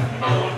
Oh.